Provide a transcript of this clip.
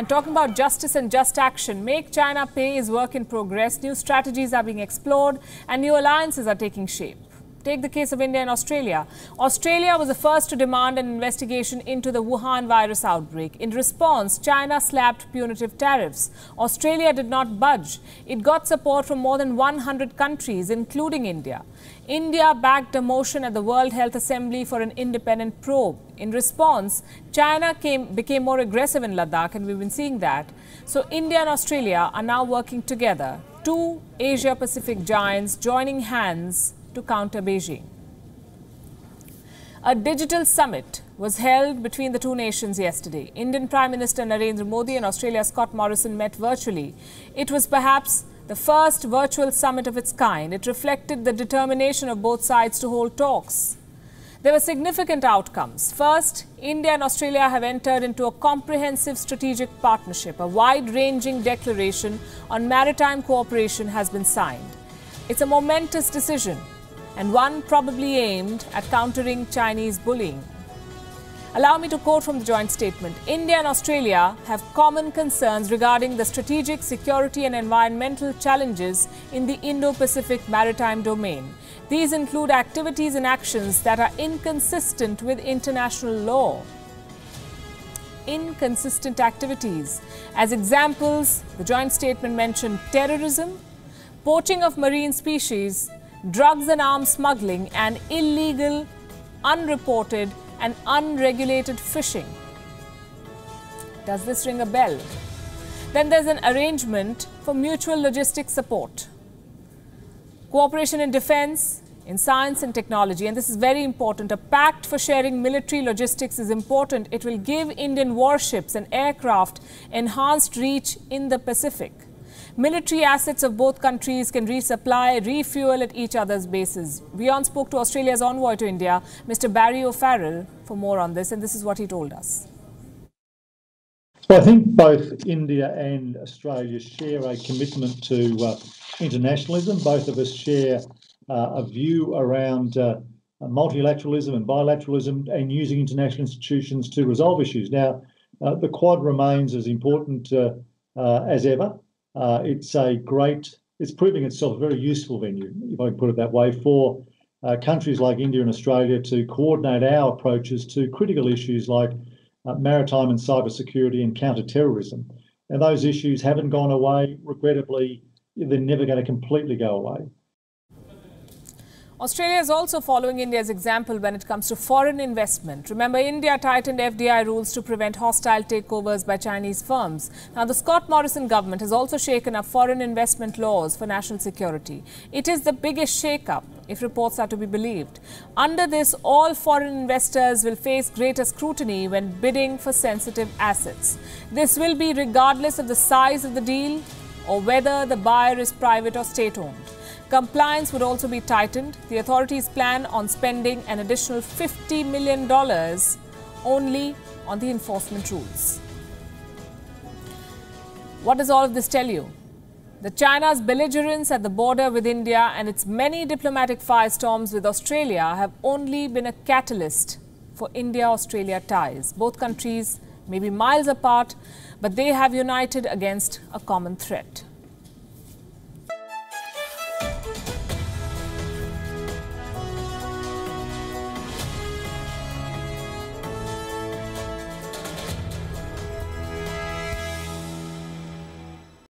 And talking about justice and just action, Make China Pay is work in progress. New strategies are being explored and new alliances are taking shape. Take the case of India and Australia. Australia was the first to demand an investigation into the Wuhan virus outbreak. In response, China slapped punitive tariffs. Australia did not budge. It got support from more than 100 countries, including India. India backed a motion at the World Health Assembly for an independent probe. In response, China came, became more aggressive in Ladakh, and we've been seeing that. So, India and Australia are now working together. Two Asia Pacific giants joining hands to counter Beijing. A digital summit was held between the two nations yesterday. Indian Prime Minister Narendra Modi and Australia's Scott Morrison met virtually. It was perhaps the first virtual summit of its kind. It reflected the determination of both sides to hold talks. There were significant outcomes. First, India and Australia have entered into a comprehensive strategic partnership. A wide ranging declaration on maritime cooperation has been signed. It's a momentous decision and one probably aimed at countering Chinese bullying. Allow me to quote from the joint statement India and Australia have common concerns regarding the strategic, security, and environmental challenges in the Indo Pacific maritime domain. These include activities and actions that are inconsistent with international law. Inconsistent activities. As examples, the joint statement mentioned terrorism, poaching of marine species, drugs and arms smuggling, and illegal, unreported, and unregulated fishing. Does this ring a bell? Then there's an arrangement for mutual logistics support, cooperation in defense, in science and technology, and this is very important. A pact for sharing military logistics is important. It will give Indian warships and aircraft enhanced reach in the Pacific. Military assets of both countries can resupply, refuel at each other's bases. WION spoke to Australia's envoy to India, Mr. Barry O'Farrell, for more on this, and this is what he told us. Well, I think both India and Australia share a commitment to uh, internationalism. Both of us share uh, a view around uh, multilateralism and bilateralism and using international institutions to resolve issues. Now, uh, the Quad remains as important uh, uh, as ever. Uh, it's a great, it's proving itself a very useful venue, if I can put it that way, for uh, countries like India and Australia to coordinate our approaches to critical issues like uh, maritime and cybersecurity and counter-terrorism. And those issues haven't gone away. Regrettably, they're never going to completely go away. Australia is also following India's example when it comes to foreign investment. Remember, India tightened FDI rules to prevent hostile takeovers by Chinese firms. Now, the Scott Morrison government has also shaken up foreign investment laws for national security. It is the biggest shake-up, if reports are to be believed. Under this, all foreign investors will face greater scrutiny when bidding for sensitive assets. This will be regardless of the size of the deal or whether the buyer is private or state-owned. Compliance would also be tightened. The authorities plan on spending an additional $50 million only on the enforcement rules. What does all of this tell you? The China's belligerence at the border with India and its many diplomatic firestorms with Australia have only been a catalyst for India-Australia ties. Both countries may be miles apart, but they have united against a common threat.